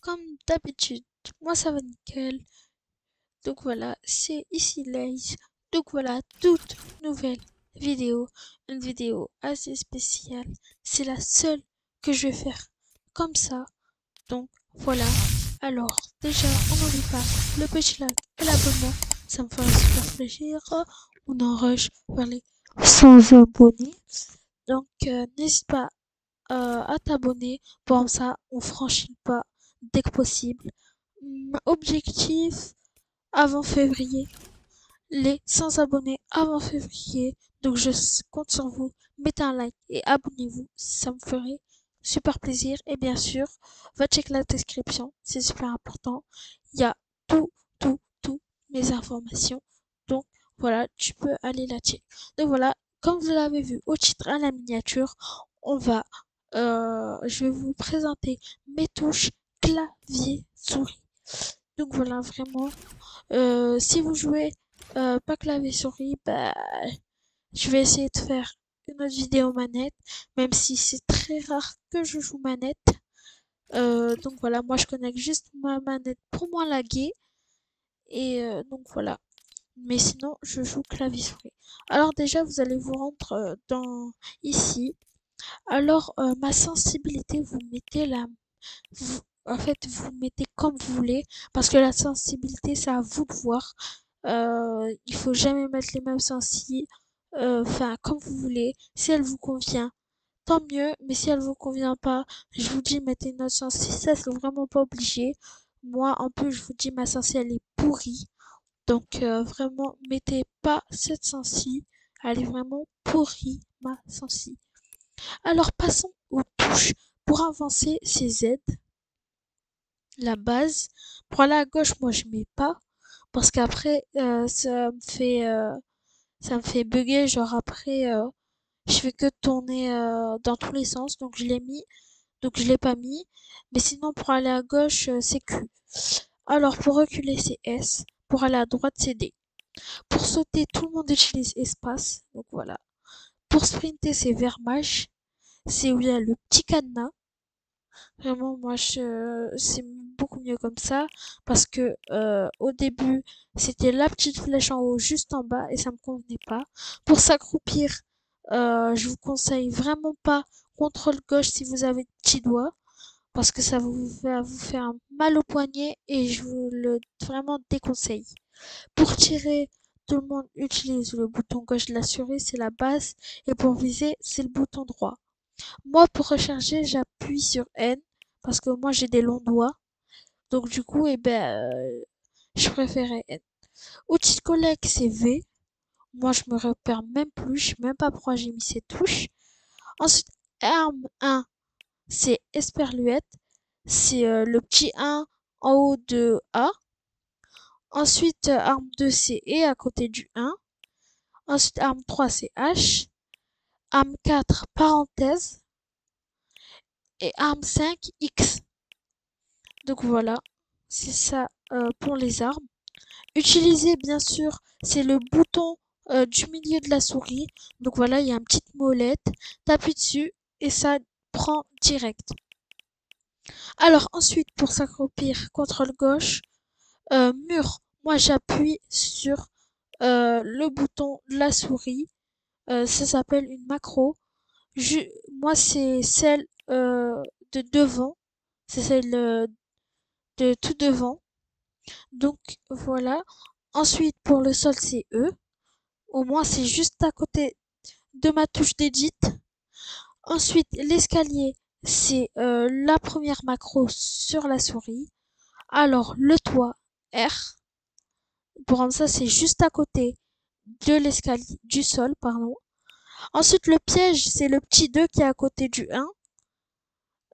comme d'habitude. Moi, ça va nickel. Donc voilà, c'est ici Lays. Donc voilà, toute nouvelle vidéo. Une vidéo assez spéciale. C'est la seule que je vais faire comme ça. Donc voilà. Alors, déjà, on n'oublie pas le petit like et l'abonnement. Ça me fera super plaisir. On en rush vers les 100 abonnés. Donc, euh, n'hésite pas euh, à t'abonner. Pour ça, on franchit pas dès que possible. Objectif avant février. Les 100 abonnés avant février. Donc, je compte sur vous. Mettez un like et abonnez-vous. Ça me ferait super plaisir. Et bien sûr, va checker la description. C'est super important. Il y a tout, tout, tout mes informations. Donc, voilà, tu peux aller la checker. Donc voilà, comme vous l'avez vu au titre à la miniature, on va, euh, je vais vous présenter mes touches clavier souris. Donc voilà, vraiment, euh, si vous jouez euh, pas clavier souris, bah, je vais essayer de faire une autre vidéo manette, même si c'est très rare que je joue manette. donc voilà, moi je connecte juste ma manette pour moi laguer. Et donc voilà mais sinon je joue clavier souris. Alors déjà vous allez vous rendre euh, dans ici. Alors euh, ma sensibilité vous mettez la en fait vous mettez comme vous voulez parce que la sensibilité c'est à vous de voir. Euh, il faut jamais mettre les mêmes sensibilités euh, enfin comme vous voulez. Si elle vous convient tant mieux mais si elle vous convient pas je vous dis mettez une autre sensibilité ça c'est vraiment pas obligé. Moi en plus je vous dis ma sensibilité elle est pourrie donc euh, vraiment, mettez pas cette sensi. Elle est vraiment pourrie, ma sensi. Alors passons aux touches. Pour avancer, c'est Z. La base. Pour aller à gauche, moi je mets pas. Parce qu'après, euh, ça me fait euh, ça me fait bugger. Genre après, je fais que tourner dans tous les sens. Donc je l'ai mis. Donc je l'ai pas mis. Mais sinon pour aller à gauche, c'est Q. Alors pour reculer, c'est S. Pour aller à droite, c'est D. Pour sauter, tout le monde utilise espace. Donc voilà. Pour sprinter, c'est vermage. C'est où il y a le petit cadenas. Vraiment, moi, je... c'est comme ça. Parce que euh, au début, c'était la petite flèche en haut, juste en bas, et ça me convenait pas. Pour s'accroupir, euh, je vous conseille vraiment pas contrôle gauche si vous avez de petits parce que ça vous va vous faire mal au poignet et je vous le vraiment déconseille. Pour tirer, tout le monde utilise le bouton gauche de la souris, c'est la base, et pour viser, c'est le bouton droit. Moi, pour recharger, j'appuie sur N, parce que moi, j'ai des longs doigts. Donc, du coup, eh ben, euh, je préférais N. Outil de collecte, c'est V. Moi, je me repère même plus, je sais même pas pourquoi j'ai mis ces touches. Ensuite, arme 1, c'est Esperluette, c'est euh, le petit 1 en haut de A. Ensuite, euh, arme 2, c'est E à côté du 1. Ensuite, arme 3, c'est H. Arme 4, parenthèse. Et arme 5, X. Donc voilà, c'est ça euh, pour les armes. Utiliser, bien sûr, c'est le bouton du milieu de la souris. Donc voilà, il y a une petite molette. T'appuies dessus et ça prend direct. Alors ensuite, pour s'accroupir, contrôle gauche, euh, mur. Moi, j'appuie sur euh, le bouton de la souris. Euh, ça s'appelle une macro. Moi, c'est celle de devant. C'est celle de tout devant. Donc voilà. Ensuite, pour le sol, c'est E. Au moins, c'est juste à côté de ma touche d'édit. Ensuite, l'escalier, c'est euh, la première macro sur la souris. Alors, le toit, R. Pour rendre ça, c'est juste à côté de l'escalier, du sol, pardon. Ensuite, le piège, c'est le petit 2 qui est à côté du 1.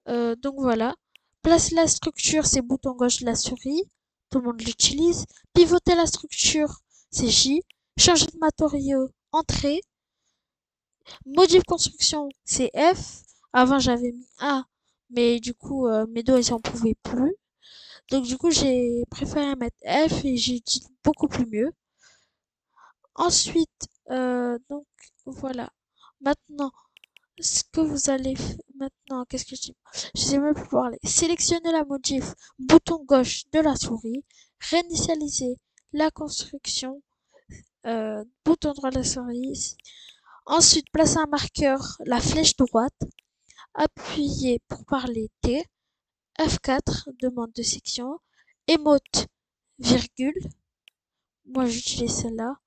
Euh, donc voilà. Placer la structure, c'est bouton gauche de la souris. Tout le monde l'utilise. Pivoter la structure, c'est J. Changer de matériau, entrée. Modif construction, c'est F. Avant, j'avais mis A, mais du coup, euh, mes doigts, ils en pouvaient plus. Donc, du coup, j'ai préféré mettre F et j'ai dit beaucoup plus mieux. Ensuite, euh, donc, voilà. Maintenant, ce que vous allez maintenant, qu'est-ce que je dis? Je sais même plus parler. Sélectionnez la motif bouton gauche de la souris. Réinitialiser la construction, euh, bouton droit de la souris. Ensuite, placez un marqueur, la flèche droite. Appuyez pour parler T. F4, demande de section. Emote, virgule. Moi, j'utilise celle-là.